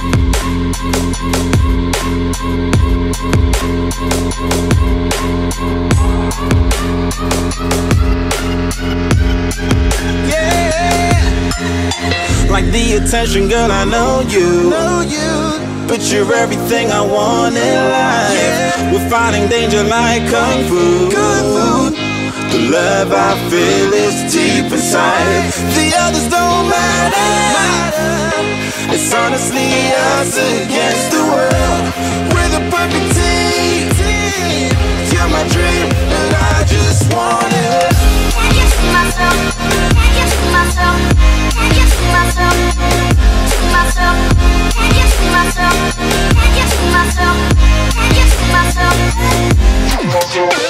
Like the attention, girl, I know you. Know you. But you're everything I want in life. Yeah. We're fighting danger like kung fu. Kung fu. The love I feel is deep inside. The others don't matter. It's honestly us against the world. We're the perfect team. You're my dream, and I just want it. Can't get to myself. Can't get to myself. Can't get to myself. Can't get to myself. Can't get to myself. Can't get to myself.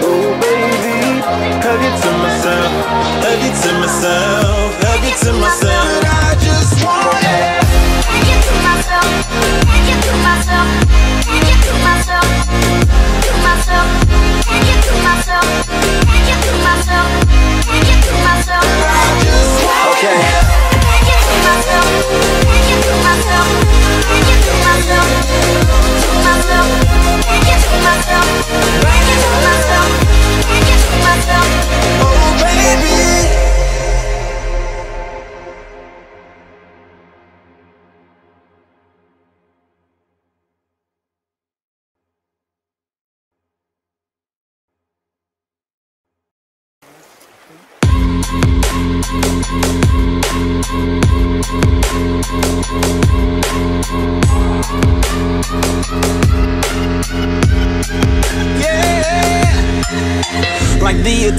hug it to myself, hug it to myself, hug it to myself. But I just want it. Can't to myself. Can't to myself. Can't to myself. To myself. Can't to myself. Can't to myself. Can't to myself. I just want Okay. Can't get to myself. Can't to myself. Can't to myself. To myself. Can't to myself. Can't to myself.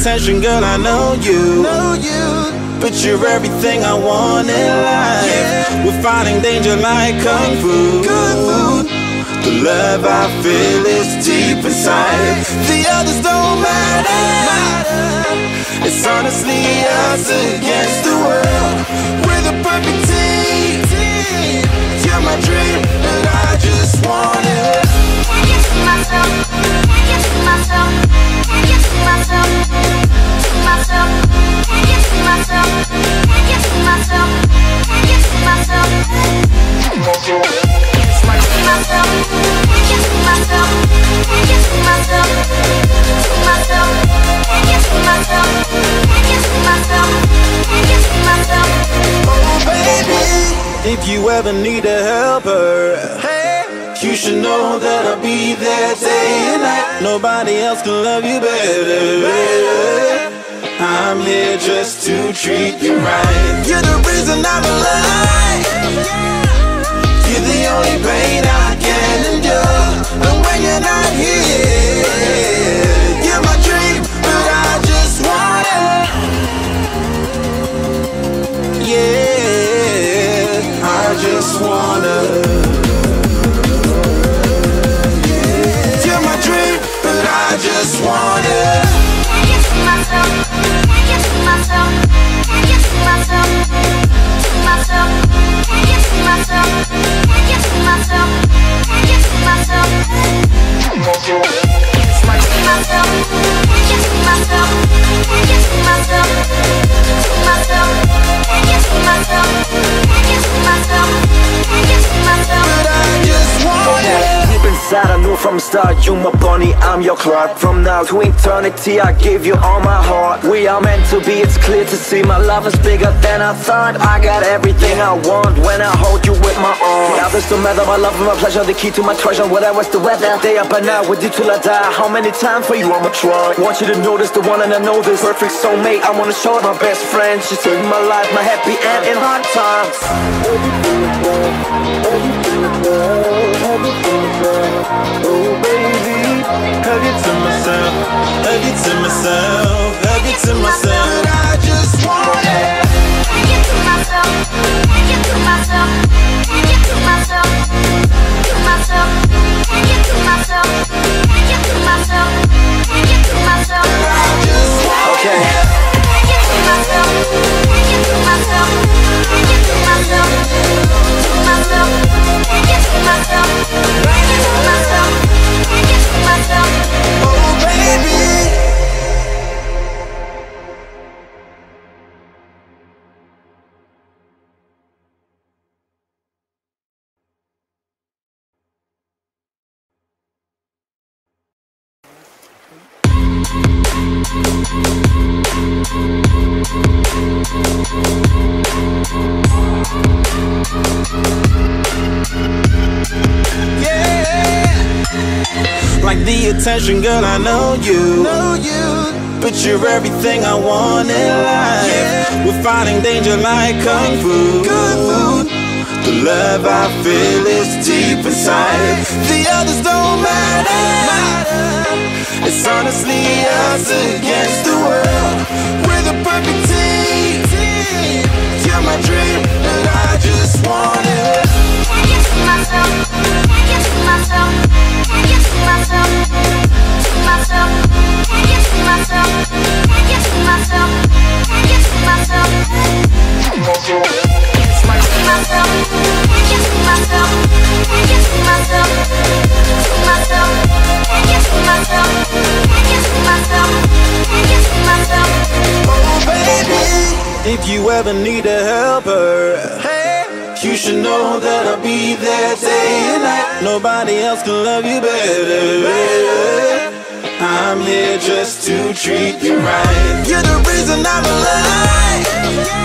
Attention, girl, I know you. Know you. But you're everything I want in life. We're fighting danger like kung fu. Kung fu. The love I feel is deep inside. The others don't matter. It's honestly us against the world. We're the perfect team. You're my dream, and I just want it. Can't get to myself. Can't get to myself. If you ever need a helper, hey, you should know that I'll be there day and night. Nobody else can love you better. I'm here just to treat you right. You're the reason I'm alive You're the only pain I can endure. And when you're not here You're my dream, but I just wanna. Yeah, I just wanna. I just wanna want it. Yeah, start, you my bunny, I'm your Clark From now to eternity, I give you all my heart. We are meant to be, it's clear to see My love is bigger than I thought. I got everything I want when I hold you with my arms. Now this don't matter, my love and my pleasure The key to my treasure, whatever's the weather. Day up and out with you till I die. How many times for you I'ma try? Want you to notice the one and I know this. Perfect soulmate, I wanna show my best friend. She saved my life, my happy end in hard times baby, hug it to myself, hug it to myself, hug it to myself. I just want it. Can't to myself. Can't to myself. Can't to myself. To myself. Can't to myself. Can't to myself. Can't to myself. I just want Okay, Can't to myself. Can't to myself. Can't to myself. To myself. Can't to myself. Can't to myself. Can't get to myself. Girl, I know you. Know you. But you're everything I want in life. We're fighting danger like kung fu. The love I feel is deep inside. The others don't matter. It's honestly us against the world. We're the perfect team. You're my dream, and I just want it. Can't get to myself. If you ever need a helper, hey, you should know that I'll be there day and night. Nobody else can love you better. I'm here just to treat you right. You're the reason I'm alive.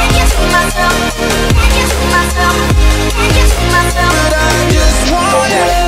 I just deep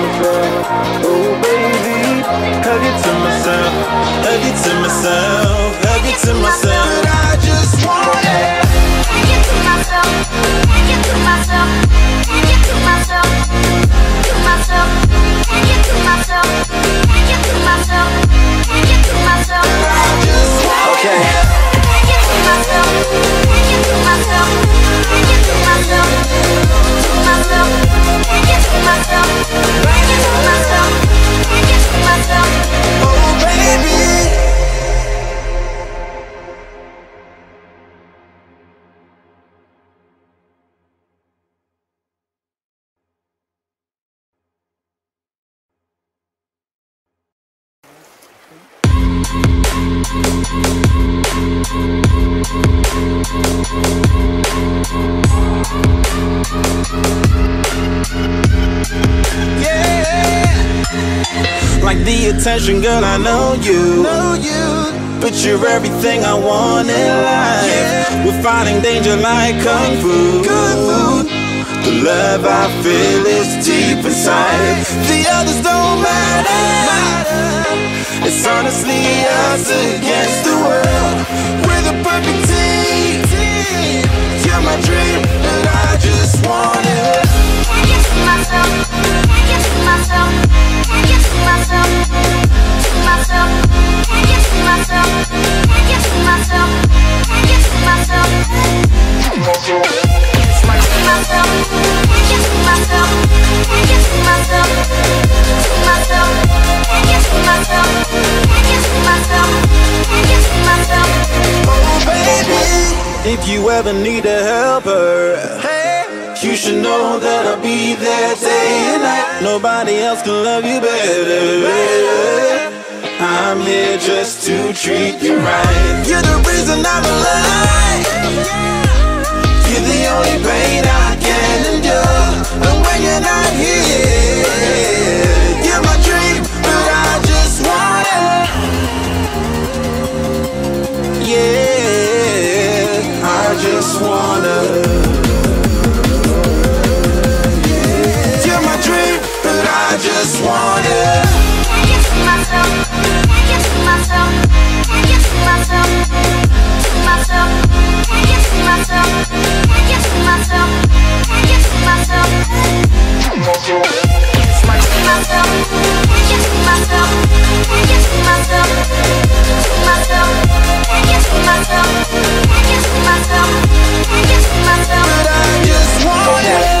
Oh baby, hug it to myself, hug it to myself, hug it to myself. Attention, girl, I know you. Know you. But you're everything I want in life. We're fighting danger like kung fu. The love I feel is deep inside. The others don't matter. It's honestly us against the world. We're the perfect team. You're my dream, and I just want it. Can't get to myself. Can't get to myself. Can't get to myself. If you ever need a helper, hey, you should know that I'll be there day and night. Nobody else can love you better. I'm here just to treat you I just. Deep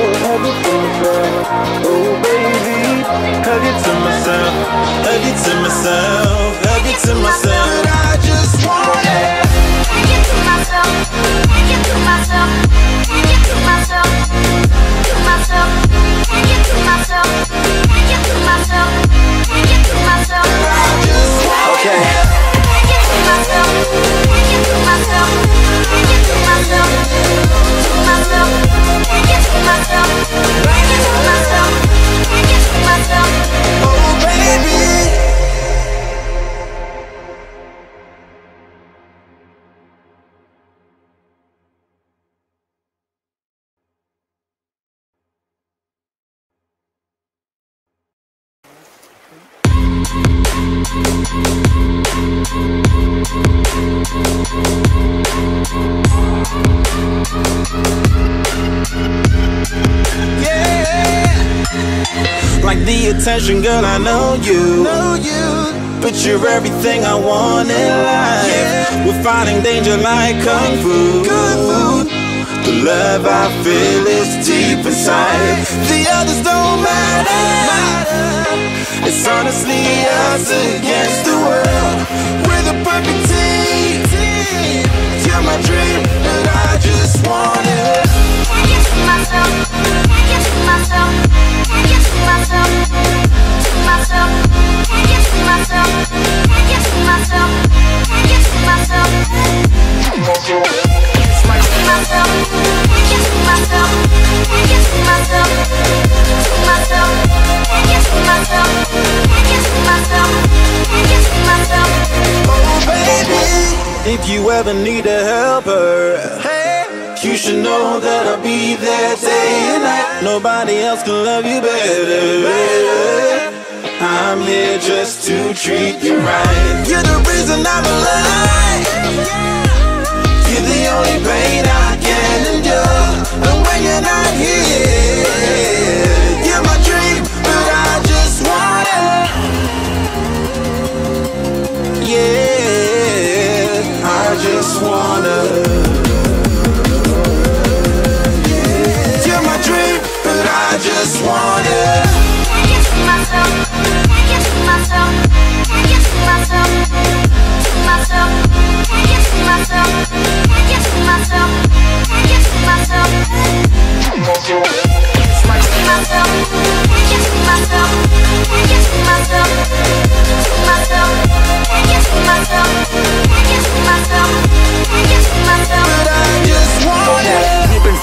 Hug it to myself, hug it to myself, hug it to myself. But I just want it. Can't get to myself. Can't to myself. Can't to myself. To myself. Can't to myself. Can't to myself. Can't to myself. I just want Okay. Can't get to myself. Can't to myself. Can't to myself. To myself. Can't get to myself. Can't get to myself. Myself. Oh baby. The girl, I know you. Know you. But you're everything I want in life. We're fighting danger like kung fu. The love I feel is deep inside. The others don't matter. It's honestly us against the world. We're the perfect team. You're my dream, and I just want it. Can't get to myself. Can't get to myself. Can't get to myself. Oh, if you ever need a helper, hey, you should know that I'll be there day and night. Nobody else can love you better. I'm here just to treat you right. You're the reason I'm alive. You're the only pain I can endure. And when you're not here, you're my dream, but I just want it. Yeah, I just wanna. You're my dream, but I just myself. I just wanna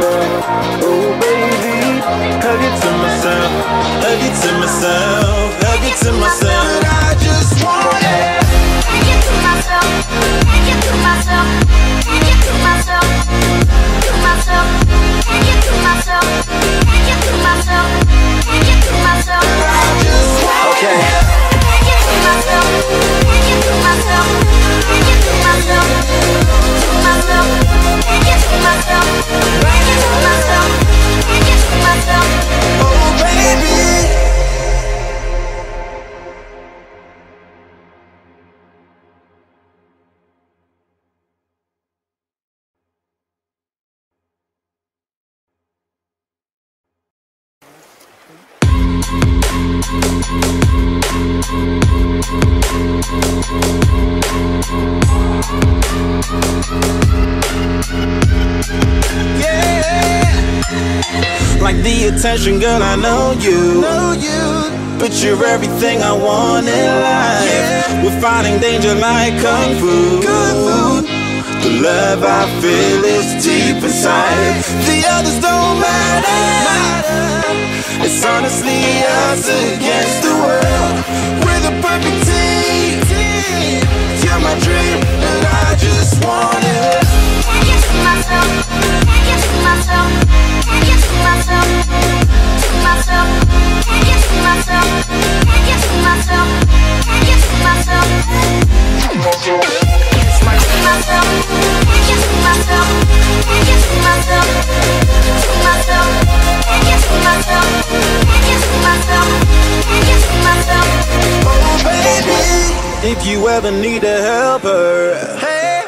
Oh baby, hug it to myself, hug it to myself, hug it to myself. I just want it. To myself. To myself. To myself. To myself. To myself. To myself. To myself. I just want Okay. To myself. To myself. To myself. Like the attention, girl, I know you. Know you. But you're everything I want in life. We're fighting danger like kung fu. The love I feel is deep inside. The others don't matter. It's honestly us against the world. We're the perfect team. You're my dream, and I just want it. Can't get to myself. Can't get to myself. If you ever need a helper, hey,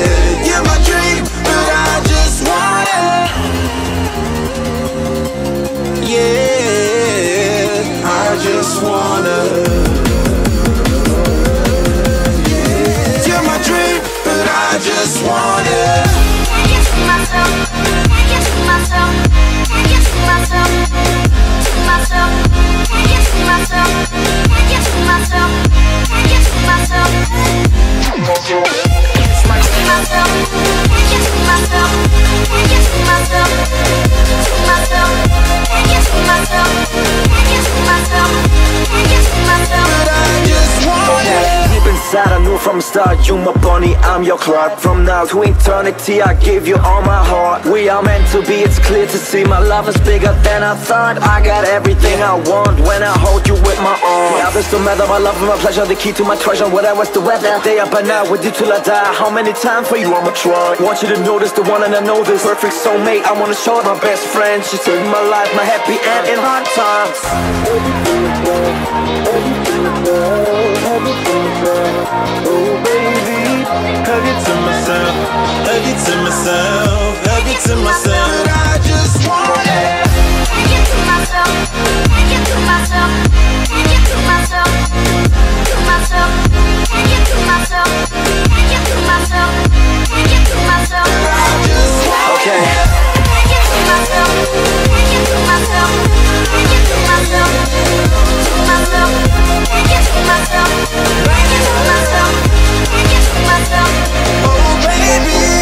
I just want from start You my bunny, I'm your Clark From now to eternity I give you all my heart. We are meant to be, it's clear to see. My love is bigger than I thought. I got everything I want when I hold you with my arms. Now this don't matter, my love and my pleasure The key to my treasure, whatever's the weather Day up and out with you till I die. How many times for you I'ma try? Want you to notice the one and I know this. Perfect soulmate, I wanna show it my best friend She saved my life, my happy end in hard times Oh baby, Hug it to myself, hug it to myself, hug it to myself. I just to myself. To myself. To myself. To myself. To myself. To myself. To myself. I just Okay. Can't get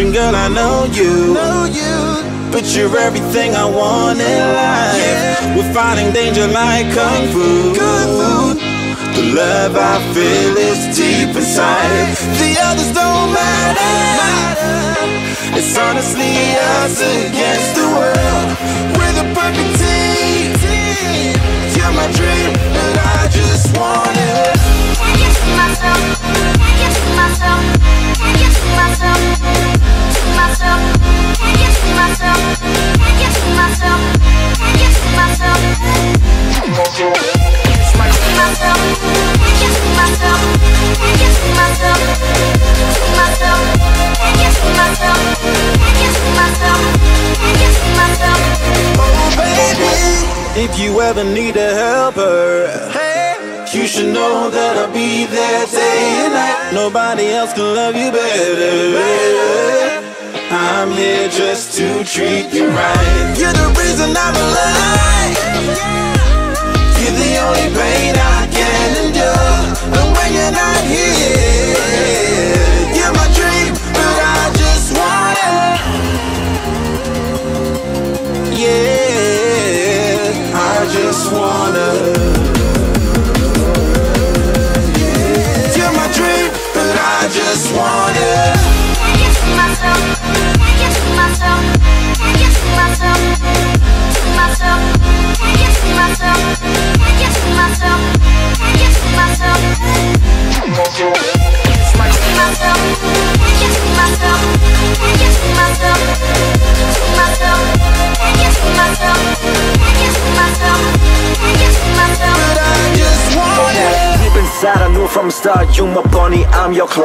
attention, girl, I know you. Know you. But you're everything I want in life. We're fighting danger like kung fu. The love I feel is deep inside. The others don't matter. It's honestly us against the world. We're the perfect team. You're my dream, and I just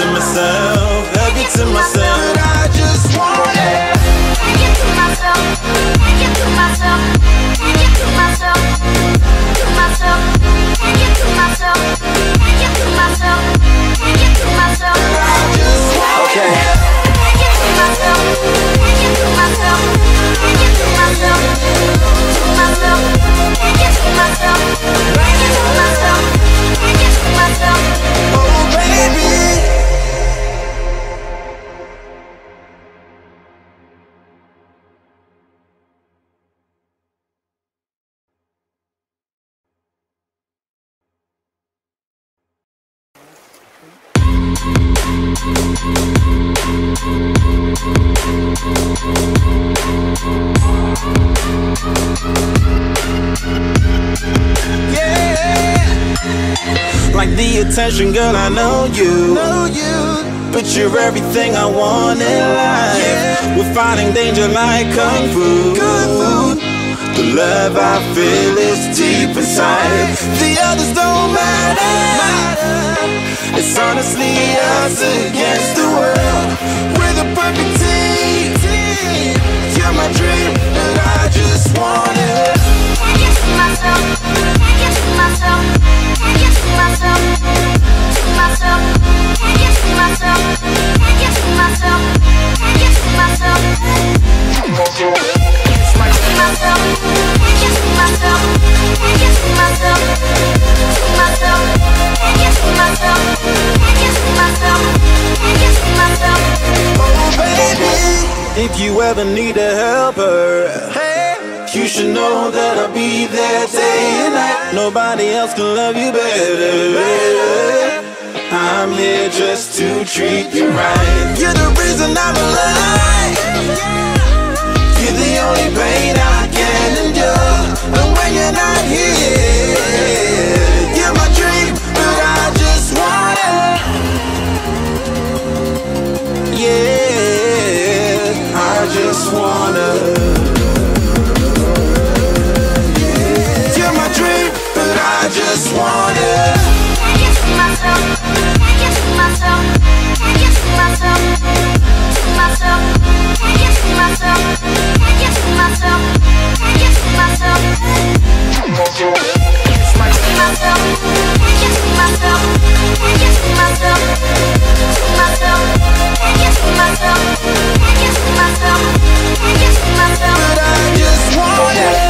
To myself, hug it to myself. But I just want it. Can you see myself? I just want Okay. Myself? You. Know you. But you're everything I want in life. We're fighting danger like kung fu. The love I feel is deep inside. The others don't matter. It's honestly us against the world. We're the perfect team. You're my dream, and I just want it. Can you see myself? Can you see myself? Can you see myself? If you ever need a helper, hey, you should know that I'll be there day and night. Nobody else can love you better. I'm here just to treat you right. You're the reason I'm alive. You're the only pain I can endure. And when you're not here, you're my dream, but I just want it. Yeah, I just wanna. I just wanna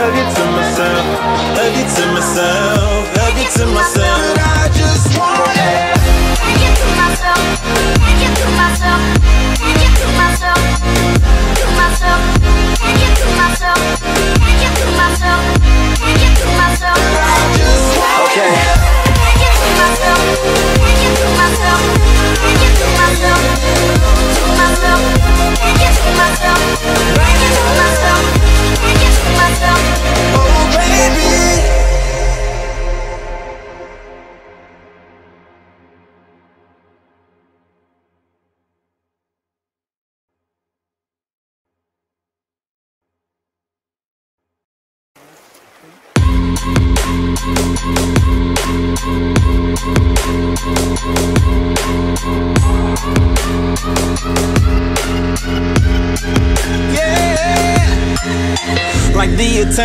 hug it to myself, hug it to myself, hug it to myself. I just want it. Take it to myself, take it to myself, take it to myself, to myself, take it to myself, take it to myself, take it to myself. I just want Okay. Take it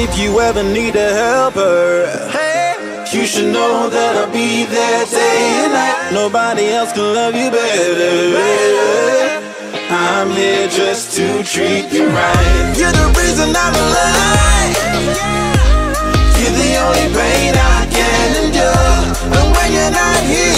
If you ever need a helper, hey, you should know that I'll be there day and night. Nobody else can love you better. I'm here just to treat you right. You're the reason I'm alive. You're the only pain I can endure. And when you're not here,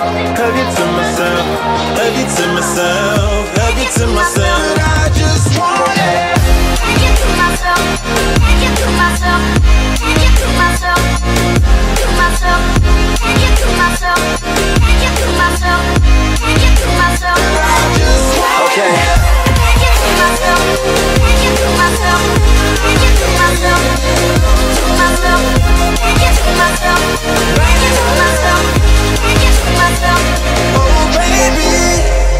hug it to myself, hug it to myself, hug it to myself. I just want it. Take it to myself, take it to myself, take it to myself, to myself, take it to myself, take it to myself, take it to myself. I just want Okay. Take it to myself, take it to myself, take it to myself, to myself, take it to myself, take it to myself. Oh baby.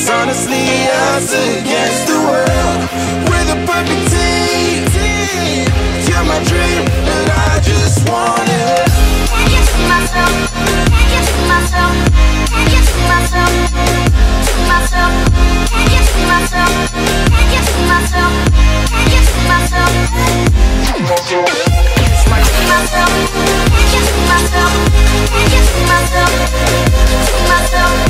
It's honestly us against the world. We're the perfect team. You're my dream, and I just want it. To myself. To myself. To myself. To myself. To myself. To myself. To myself. To myself.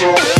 To myself.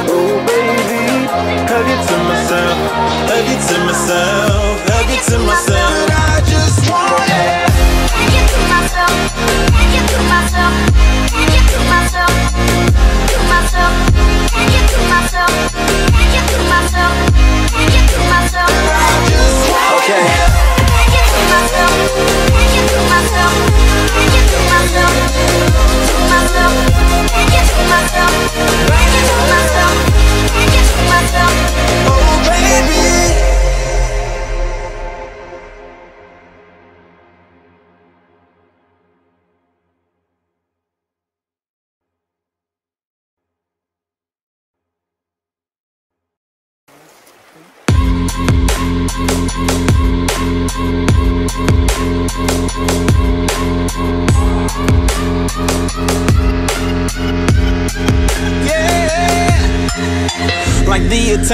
hug it to myself, hug it to myself, hug it to myself. I just want it. Can't to myself. Can't to myself. Can't to myself. To myself. Can't to myself. Can't to myself. Can't to myself. I just want Okay. Can't get to myself. Can't to myself. Can't to myself. To myself. Can't to myself. Can't to myself. Myself. Oh baby.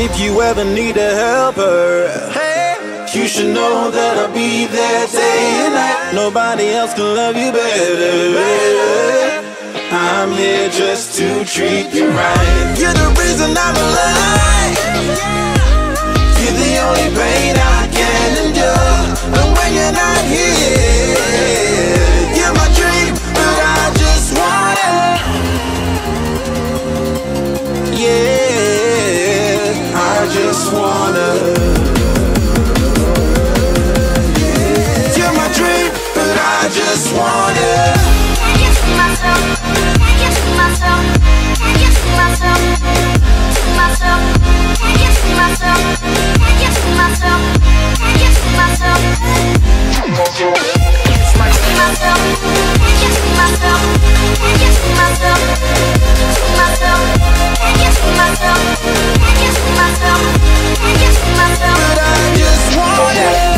If you ever need a helper, hey, you should know that I'll be there day and night. Nobody else can love you better. I'm here just to treat you right. You're the reason I'm alive. You're the only pain I can endure. And when you're not here, you're my dream, but I just want it. Yeah, I just wanna. You're my dream, but I just wanna. But I just wanna. Deep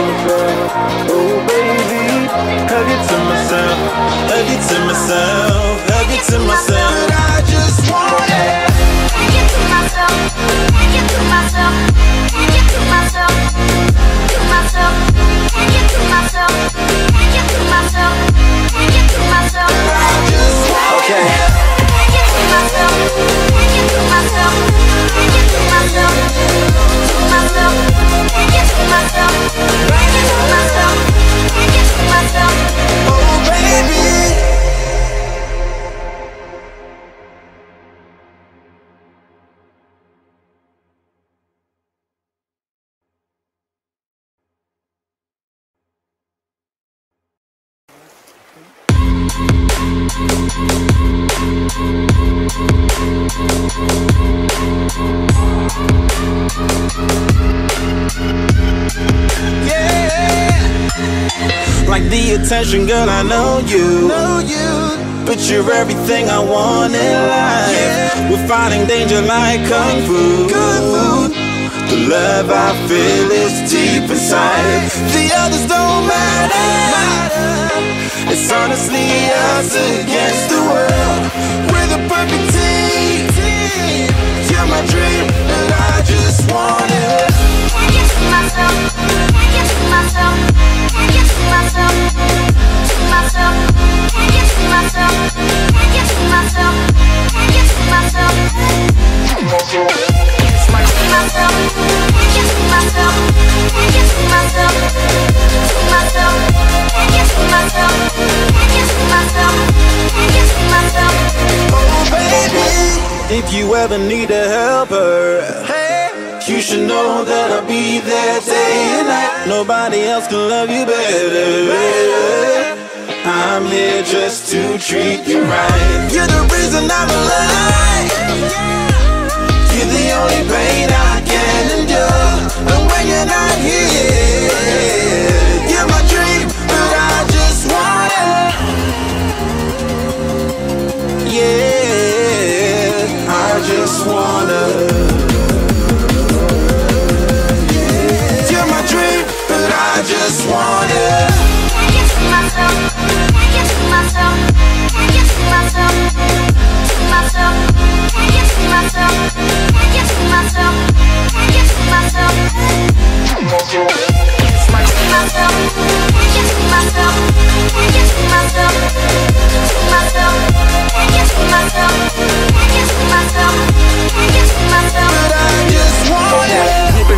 Oh baby, hug it to myself, hug it to myself, hug it to myself. I just wanna. Can't to myself. Can't to myself. Can't to myself. To myself. Can't to myself. Can't to myself. Can't to myself. Okay. Can't get to myself. Can't to myself. Can't to myself. To myself. Myself. Get to myself. Get to myself. Girl, I know you. Know you. But you're everything I want in life. We're fighting danger like kung fu. The love I feel is deep inside. The others don't matter. It's honestly us against the world. We're the perfect team. You're my dream, and I just wanna. Can't get myself. If you ever need a helper, hey, you should know that I'll be there day and night. Nobody else can love you better. I'm here just to treat you right. You're the reason I'm alive. You're the only pain But I just. Deep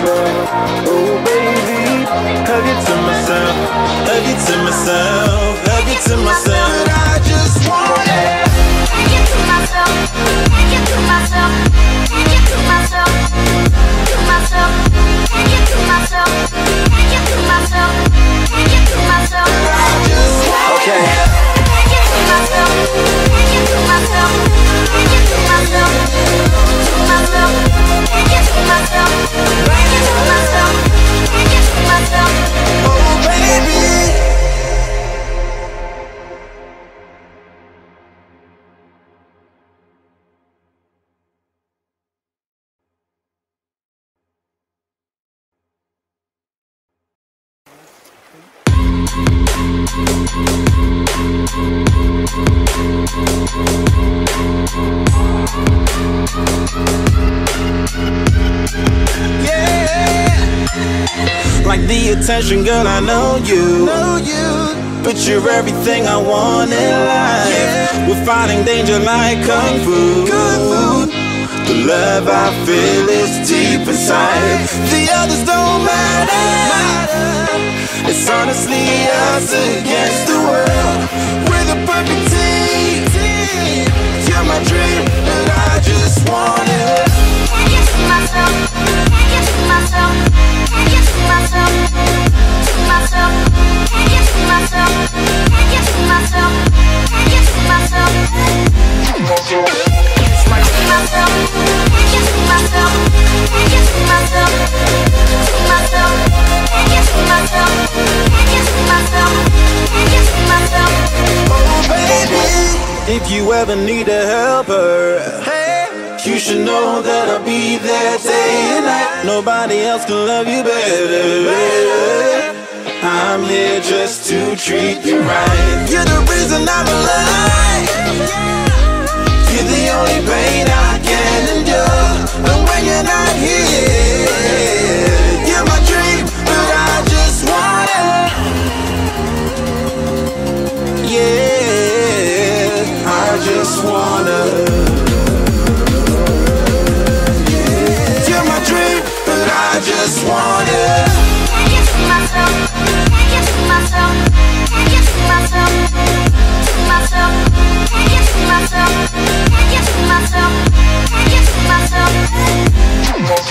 Oh baby, hug it to myself, hug it to myself, hug it to myself. The girl, I know you. Know you. But you're everything I want in life. We're fighting danger like kung fu. The love I feel is deep inside. The others don't matter. It's honestly us against the world. We're the perfect team. You're my dream, and I just want it. If you ever need a helper, hey, you should know that I'll be there day and night. Nobody else can love you better. I'm here just to treat you right.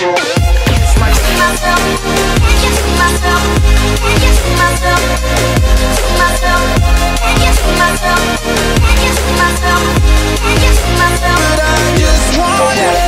I just. Deep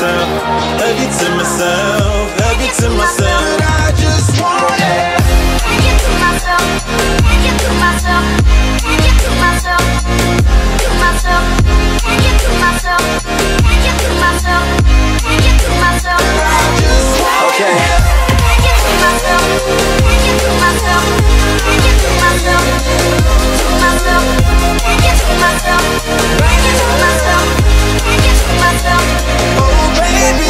myself, hug it to myself, hug it to myself. I just want it. Myself? Myself? Myself? Myself? Myself? Myself? Myself? Okay. Myself? Myself? Myself? Myself? See myself? Oh baby.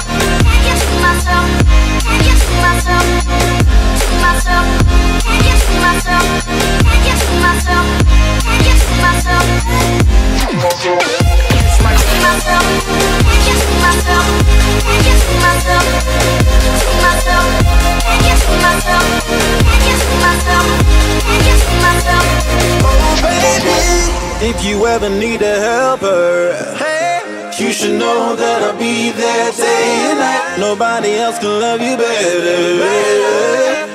If you ever need a helper, hey, you should know that I'll be there day and night. Nobody else can love you better.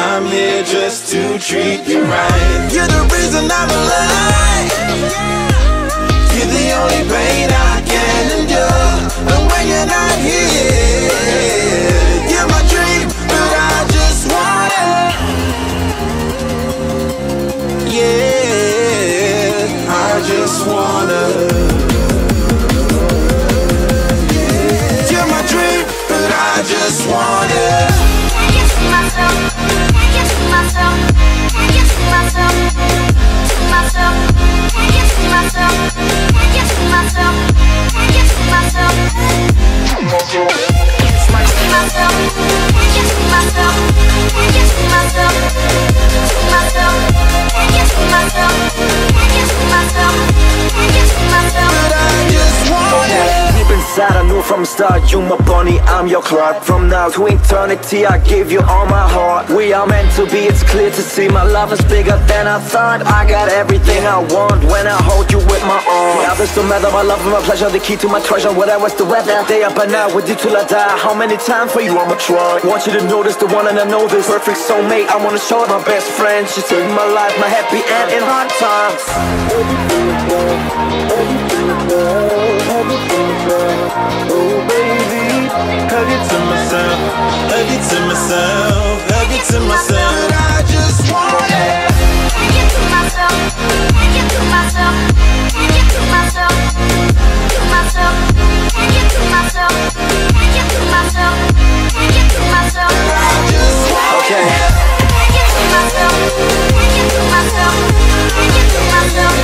I'm here just to treat you right. You're the reason I'm alive. You're the only pain I can endure. And when you're not here, myself, you? But I just wanna star, you my bunny, I'm your Clark From now to eternity, I give you all my heart. We are meant to be, it's clear to see. My love is bigger than I thought. I got everything I want when I hold you with my arms. The others don't matter, my love and my pleasure The key to my treasure, whatever's the weather. Day up and out with you till I die. How many times for you I'ma try? Want you to notice the one and I know this. Perfect soulmate, I wanna show it my best friend. She saved my life, my happy end in hard times Oh baby, hug it to myself, hug it to myself, hug it to myself. I just want it. Take it to myself, take it to myself, take it to myself, to myself, take it to myself, take it to myself, take it to myself. I just want Okay. Take it to myself, take it to myself, take it to myself,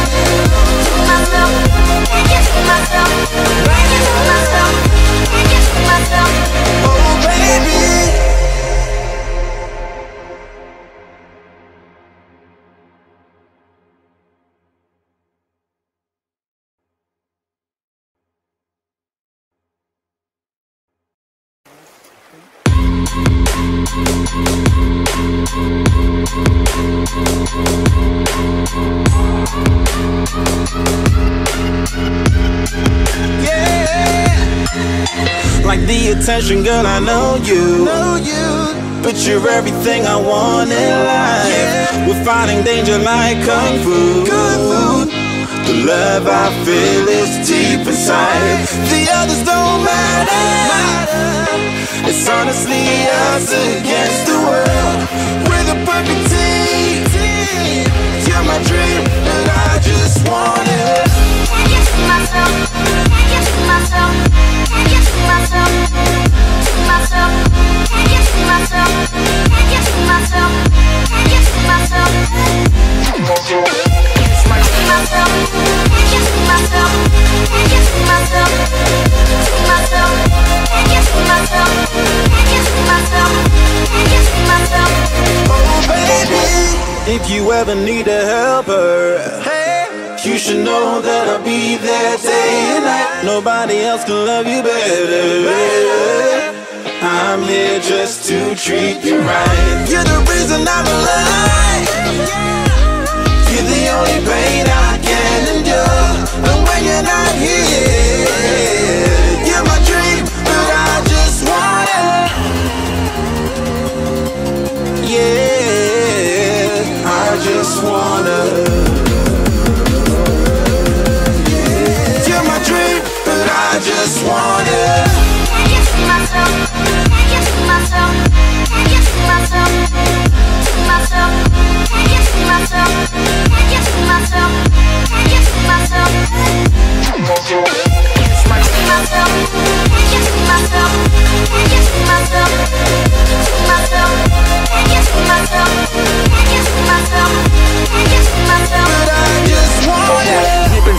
to myself, take it myself, to myself. oh baby. Like the attention, girl, I know you. Know you. But you're everything I want in life. We're fighting danger like. Kung fu. The love I feel is deep inside. The others don't matter. It's honestly us against the world. We're the perfect team. You're my dream, and I just want it. If you ever need a helper, you should know that I'll be there day and night. Nobody else can love you better. I'm here just to treat you right. You're the reason I'm alive. You're the only pain I can endure. And when you're not here, I just want it.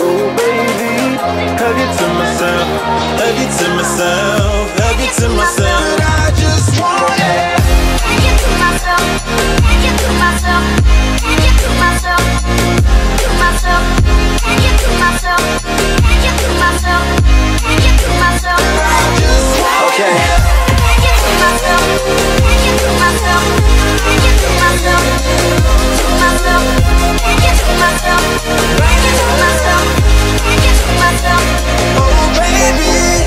Oh baby, hug it to myself, hug it to myself, hug it to myself. I just want it. Take it to myself, take it to myself, take it to myself, to myself, take it to myself, take it to myself, take it to myself. I just want Okay. Take it to myself, take it to myself, take it to myself, to myself, take it to myself, take it to myself, take it to myself. Oh baby.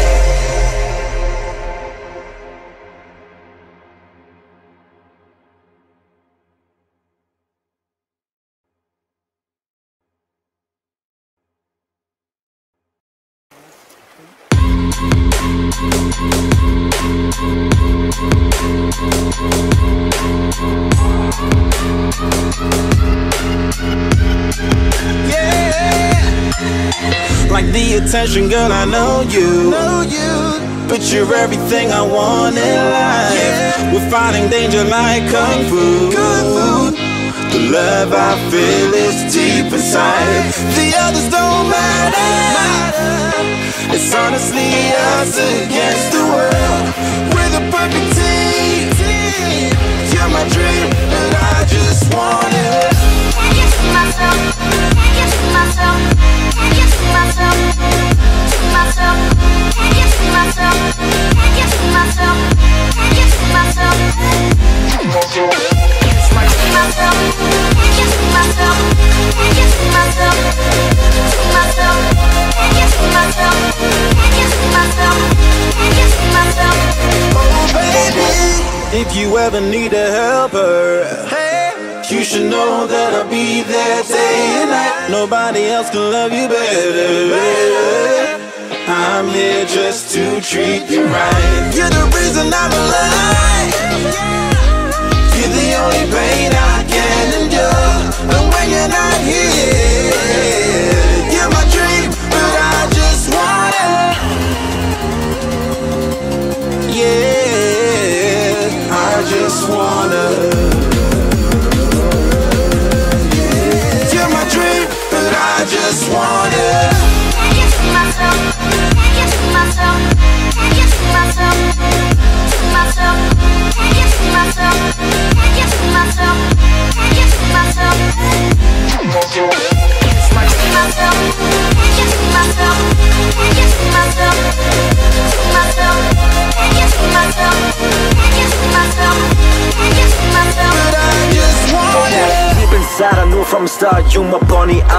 Yeah. Like the attention, girl, I know you. Know you. But you're everything I want in life. Yeah. We're fighting danger like kung fu. Kung fu. The love I feel is deep inside. The others don't matter. It's honestly us against the world. We're the perfect team. You're my dream, and I just want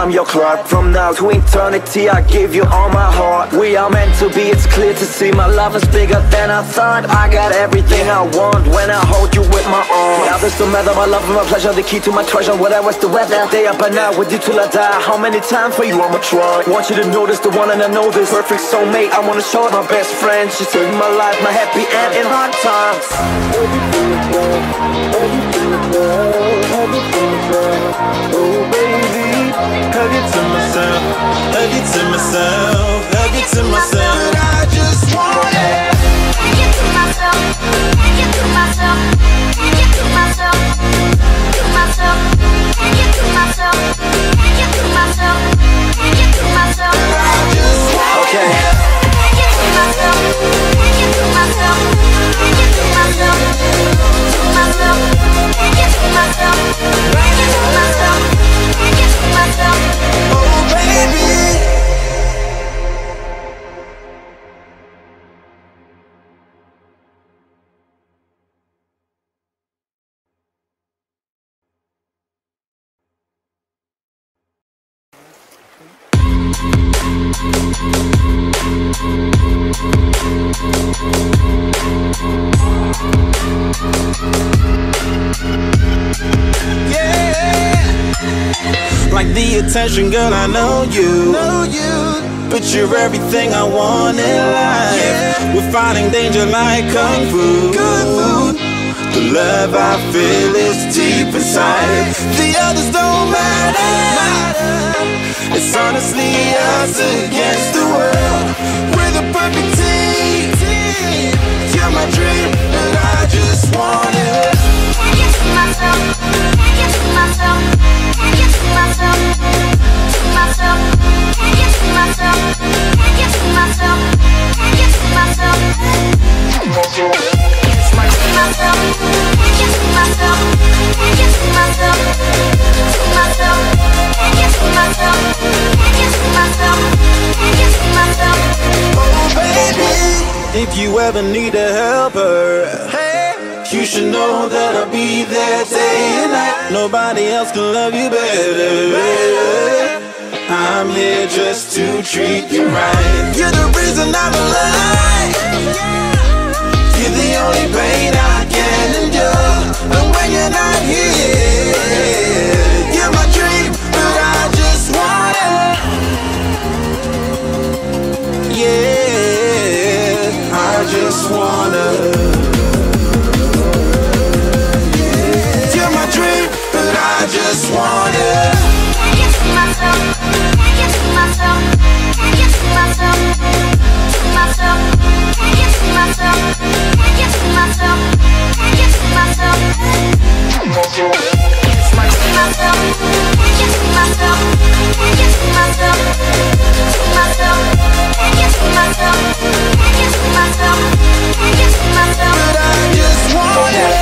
I'm your Clark From now to eternity I give you all my heart. We are meant to be, it's clear to see My love is bigger than I thought. I got everything I want when I hold you with my arms. The others don't matter, my love and my pleasure The key to my treasure, whatever's the weather. Day up and out with you till I die. How many times for you I'ma try? Want you to notice the one and I know this. Perfect soulmate, I wanna show it My best friend, she saved my life My happy end in hard times hug it to myself, hug it to myself. But I just want it. Can you see myself? Can you see myself? You you you you? I just want Okay Can you see myself? Can you see myself? Can you see myself? See myself? Can you see myself? Can you see myself? The girl, I know you. Know you. But you're everything I want in life. We're fighting danger like kung fu. Kung fu. The love I feel is deep inside. The others don't matter. It's honestly us against the world. We're the perfect team. You're my dream, and I just want it. Can you see myself? If you ever need a helper, you should know that I'll be there day and night. Nobody else can love you better. I'm here just to treat you right. You're the reason I'm alive. You're the only pain I can endure. And when you're not here, you're my dream, but I just want it. Yeah, I just wanna. I just wanna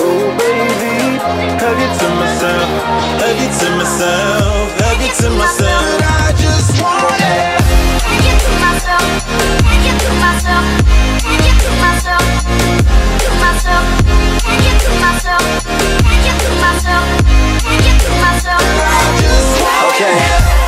Oh baby, hug it to myself, hug it to myself, hug it to myself. I just want it. Can't to myself. Can't to myself. Can't to myself. To myself. Can't to myself. Can't to myself. Can't to myself. I just want Okay Can't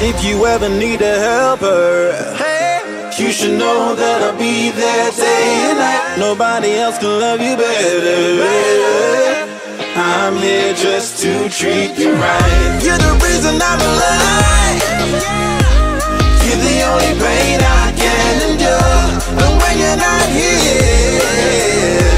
If you ever need a helper, hey, you should know that I'll be there day and night. Nobody else can love you better. I'm here just to treat you right. You're the reason I'm alive. You're the only pain I can endure. And when you're not here,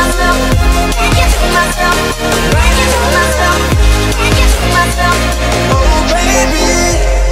myself, oh baby.